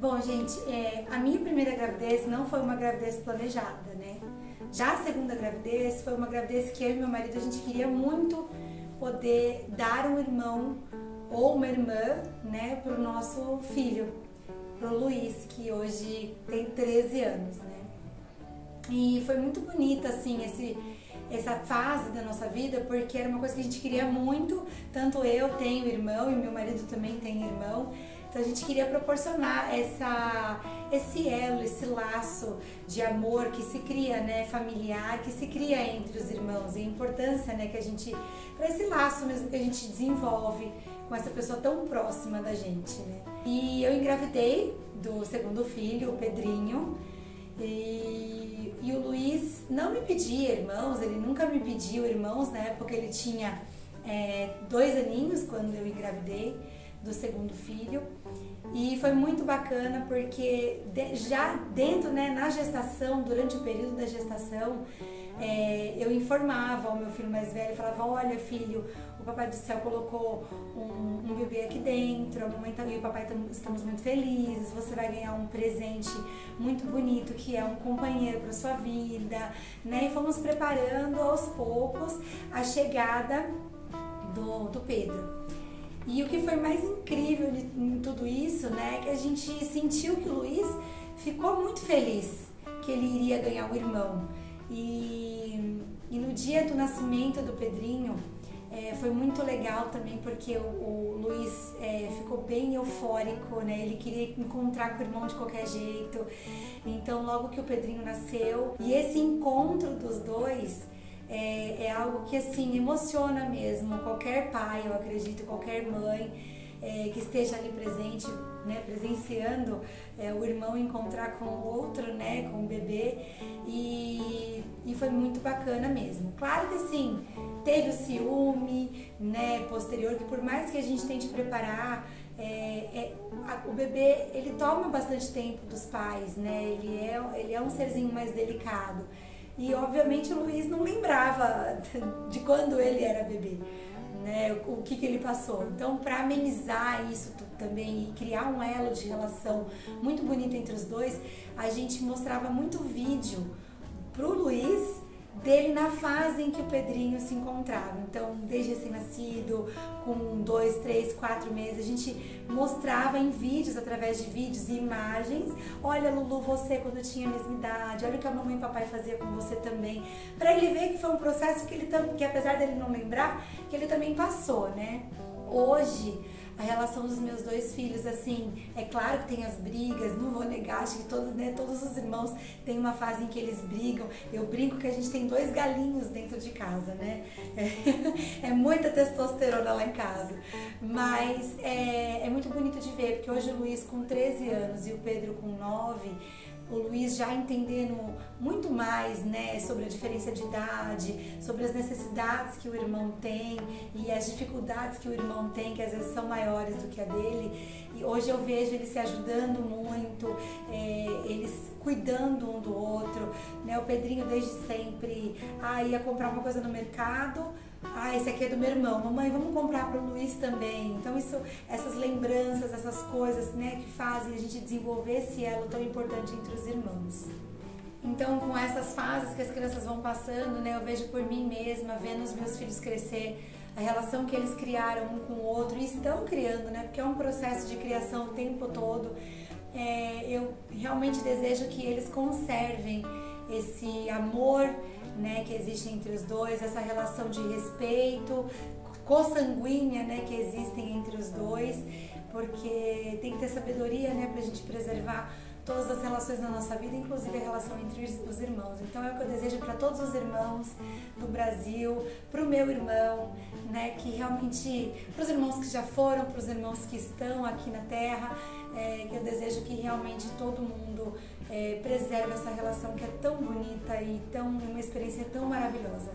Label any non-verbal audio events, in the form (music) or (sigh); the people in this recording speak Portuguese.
Bom, gente, é, a minha primeira gravidez não foi uma gravidez planejada, né? Já a segunda gravidez foi uma gravidez que eu e meu marido a gente queria muito poder dar um irmão ou uma irmã, né, para o nosso filho, para o Luiz, que hoje tem 13 anos, né? E foi muito bonita, assim, esse, essa fase da nossa vida, porque era uma coisa que a gente queria muito. Tanto eu tenho irmão e meu marido também tem irmão. Então a gente queria proporcionar essa, esse elo, esse laço de amor que se cria, né, familiar, que se cria entre os irmãos. E a importância, né, que a gente, para esse laço mesmo que a gente desenvolve com essa pessoa tão próxima da gente, né. E eu engravidei do segundo filho, o Pedrinho, e, e o Luiz não me pedia irmãos, ele nunca me pediu irmãos, na época ele tinha é, dois aninhos quando eu engravidei do segundo filho. E foi muito bacana porque de, já dentro, né, na gestação, durante o período da gestação, é, eu informava o meu filho mais velho, falava, olha filho, o papai do céu colocou um, um bebê aqui dentro, a mamãe tá, e o papai tam, estamos muito felizes, você vai ganhar um presente muito bonito que é um companheiro para sua vida, né? E fomos preparando aos poucos a chegada do, do Pedro. E o que foi mais incrível em tudo isso, né, é que a gente sentiu que o Luiz ficou muito feliz que ele iria ganhar um irmão. E, e no dia do nascimento do Pedrinho, é, foi muito legal também porque o, o Luiz é, ficou bem eufórico, né? Ele queria encontrar com o irmão de qualquer jeito. Então, logo que o Pedrinho nasceu, e esse encontro dos dois é, é algo que assim emociona mesmo qualquer pai, eu acredito, qualquer mãe é, que esteja ali presente, né, presenciando é, o irmão encontrar com o outro, né, com o bebê e, e foi muito bacana mesmo. Claro que sim, teve o ciúme, né, posterior, que por mais que a gente tente preparar, é, é, a, o bebê ele toma bastante tempo dos pais, né, ele é, ele é um serzinho mais delicado. E obviamente o Luiz não lembrava (laughs) de quando ele era bebê, né? O que, que ele passou. Então, para amenizar isso também e criar um elo de relação muito bonito entre os dois, a gente mostrava muito vídeo pro Luiz dele na fase em que o Pedrinho se encontrava. Então, desde recém-nascido, com dois, três, quatro meses, a gente mostrava em vídeos, através de vídeos e imagens. Olha, Lulu, você quando tinha a mesma idade, olha o que a mamãe e o papai fazia com você também. Para ele ver que foi um processo que ele que apesar dele não lembrar, que ele também passou, né? Hoje, a relação dos meus dois filhos, assim, é claro que tem as brigas, não vou negar, acho que todos, né, todos os irmãos têm uma fase em que eles brigam. Eu brinco que a gente tem dois galinhos dentro de casa, né? É, (laughs) é muita testosterona lá em casa. Mas é, é muito bonito de ver, porque hoje o Luiz com 13 anos e o Pedro com 9 o Luiz já entendendo muito mais né, sobre a diferença de idade, sobre as necessidades que o irmão tem e as dificuldades que o irmão tem, que às vezes são maiores do que a dele. E hoje eu vejo eles se ajudando muito, é, eles cuidando um do outro. Né? O Pedrinho desde sempre ah, ia comprar uma coisa no mercado ah, esse aqui é do meu irmão. Mamãe, vamos comprar para o Luiz também. Então, isso, essas lembranças, essas coisas né, que fazem a gente desenvolver esse elo tão importante entre os irmãos. Então, com essas fases que as crianças vão passando, né, eu vejo por mim mesma, vendo os meus filhos crescer, a relação que eles criaram um com o outro e estão criando, né, porque é um processo de criação o tempo todo. É, eu realmente desejo que eles conservem esse amor né, que existe entre os dois, essa relação de respeito, consanguínea né, que existem entre os dois, porque tem que ter sabedoria né, para a gente preservar todas as relações na nossa vida, inclusive a relação entre os irmãos. Então é o que eu desejo para todos os irmãos do Brasil, para o meu irmão, né, que realmente, para os irmãos que já foram, para os irmãos que estão aqui na Terra, é, que eu desejo que realmente todo mundo é, preserve essa relação que é tão bonita e tão uma experiência tão maravilhosa.